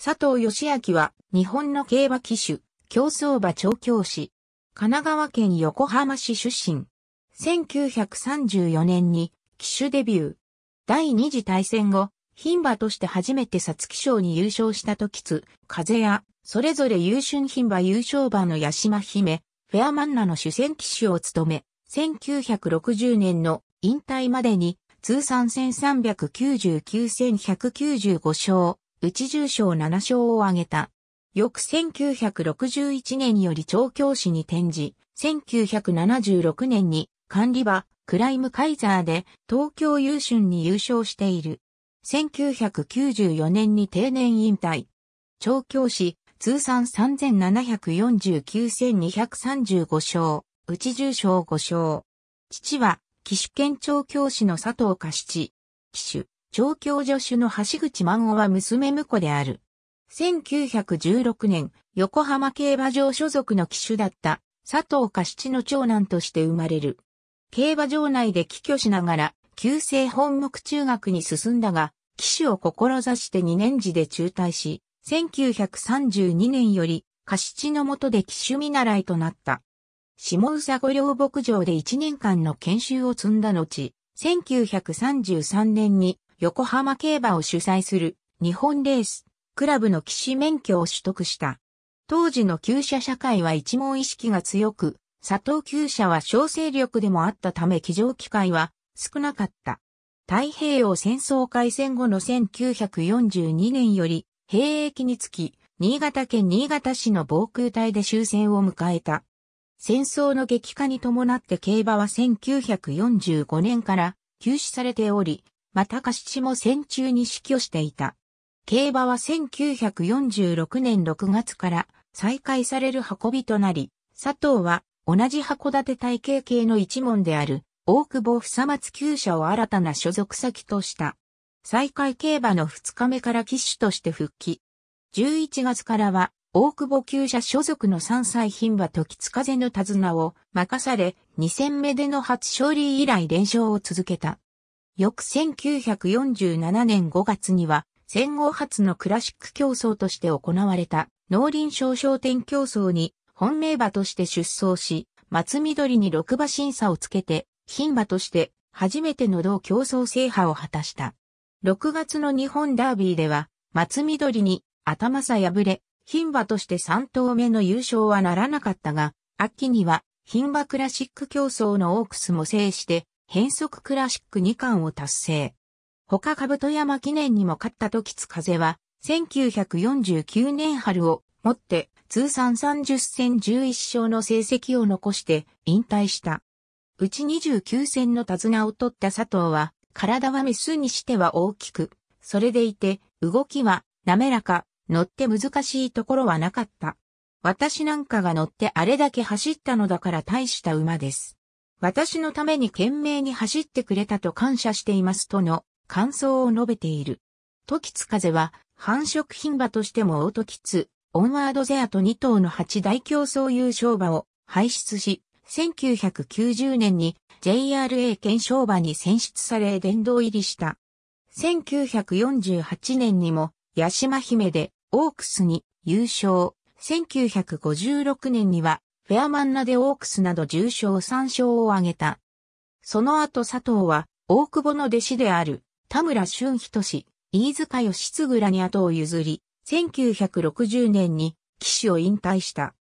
佐藤義明は日本の競馬騎手、競走馬調教師。神奈川県横浜市出身。1934年に騎手デビュー。第二次大戦後、牝馬として初めて皐月賞に優勝した時津、風や、それぞれ優春牝馬優勝馬の八島姫、フェアマンナの主戦騎手を務め、1960年の引退までに通算1399-1195勝、内重賞7勝を挙げた。翌1961年により調教師に転じ、1976年に管理場、クライムカイザーで東京優春に優勝している。1994年に定年引退。調教師、通算3749,235勝、内重賞5勝。父は、騎手兼調教師の佐藤家七。騎手、調教助手の橋口万夫は娘婿である。1916年、横浜競馬場所属の騎手だった佐藤家七の長男として生まれる。競馬場内で帰居しながら、旧制本木中学に進んだが、騎手を志して2年時で中退し、1932年より、家七の下で騎手見習いとなった。下宇佐御陵牧場で1年間の研修を積んだ後、1933年に横浜競馬を主催する日本レースクラブの騎士免許を取得した。当時の旧車社会は一門意識が強く、佐藤旧車は小勢力でもあったため騎乗機会は少なかった。太平洋戦争開戦後の1942年より兵役につき、新潟県新潟市の防空隊で終戦を迎えた。戦争の激化に伴って競馬は1945年から休止されており、また貸しも戦中に死去していた。競馬は1946年6月から再開される運びとなり、佐藤は同じ函館体系系の一門である大久保房松厩舎を新たな所属先とした。再開競馬の2日目から騎手として復帰。11月からは大久保厩舎所属の3歳牝馬時津風の手綱を任され、2戦目での初勝利以来連勝を続けた。翌1947年5月には戦後初のクラシック競争として行われた農林商商店競争に本命馬として出走し、松緑に6馬審査をつけて、牝馬として初めての同競争制覇を果たした。6月の日本ダービーでは、松緑に頭差敗れ、牝馬として3頭目の優勝はならなかったが、秋には牝馬クラシック競争のオークスも制して、変則クラシック2冠を達成。他兜山記念にも勝った時津風は、1949年春をもって通算30戦11勝の成績を残して引退した。うち29戦の手綱を取った佐藤は、体はメスにしては大きく、それでいて、動きは滑らか、乗って難しいところはなかった。私なんかが乗ってあれだけ走ったのだから大した馬です。私のために懸命に走ってくれたと感謝していますとの感想を述べている。時津風は繁殖牝馬としてもオートキツ、オンワードゼアと2頭の8大競争優勝馬を輩出し、1990年に JRA 検証馬に選出され殿堂入りした。1948年にも八島姫でオークスに優勝。1956年にはフェアマンナでオークスなど重賞3勝を挙げた。その後佐藤は大久保の弟子である田村俊人氏、飯塚義嗣らに後を譲り、1960年に騎手を引退した。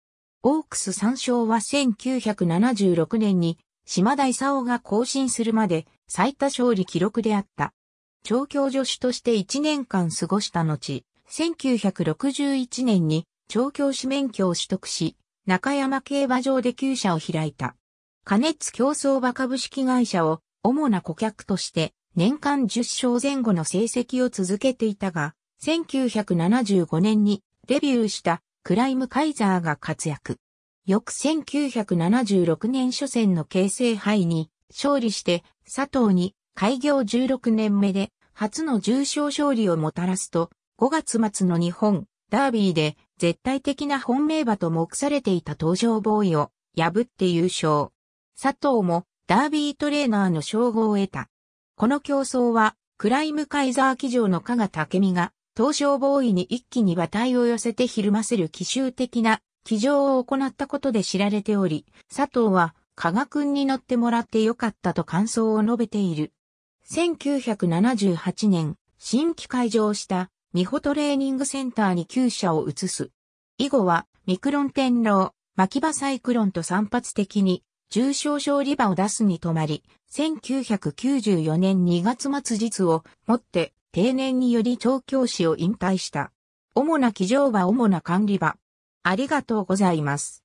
オークス3勝は1976年に島田勲が更新するまで最多勝利記録であった。調教助手として1年間過ごした後、1961年に調教師免許を取得し、中山競馬場で厩舎を開いた。加熱競争馬株式会社を主な顧客として年間10勝前後の成績を続けていたが、1975年にデビューしたクライムカイザーが活躍。翌1976年初戦の形成杯に勝利して佐藤に開業16年目で初の重賞勝利をもたらすと5月末の日本ダービーで絶対的な本命馬と目されていた登場ボーイを破って優勝。佐藤もダービートレーナーの称号を得た。この競争は、クライムカイザー騎乗の加賀武美が、東証ボーイに一気に馬体を寄せてひるませる奇襲的な騎乗を行ったことで知られており、佐藤は加賀君に乗ってもらってよかったと感想を述べている。1978年、新規開場した美穂トレーニングセンターに厩舎を移す。以後はミクロン天狼、牧場サイクロンと散発的に重症勝利馬を出すに止まり、1994年2月末日をもって定年により調教師を引退した。主な騎乗は主な管理場。ありがとうございます。